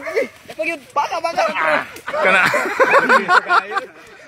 aku pergi bakar bakar kena